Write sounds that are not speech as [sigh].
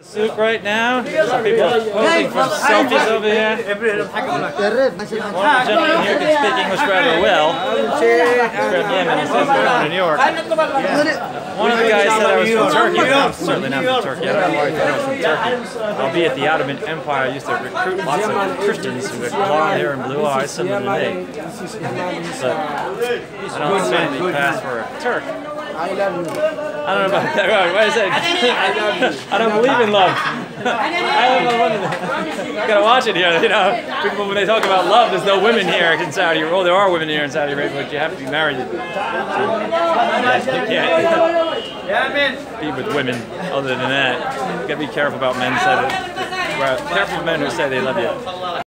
Souk right now. Some people are posing for selfies over here. One gentleman here can speak English rather well. From New York. One of the guys said I was from Turkey, but I'm certainly not from Turkey. I don't know why I was from Turkey. Albeit the Ottoman Empire used to recruit lots of Christians had blonde hair and blue eyes, similar to me. But I don't certainly pass for a Turk. I love you. I don't know about that. Right, what is [laughs] it? I don't believe in love. I don't love women. Gotta watch it here. You know, people when they talk about love, there's no women here in Saudi. Well, there are women here in Saudi Arabia, but you have to be married. to- You can't be with women other than that. You gotta be careful about men. Say that. Well, careful with men who say they love you.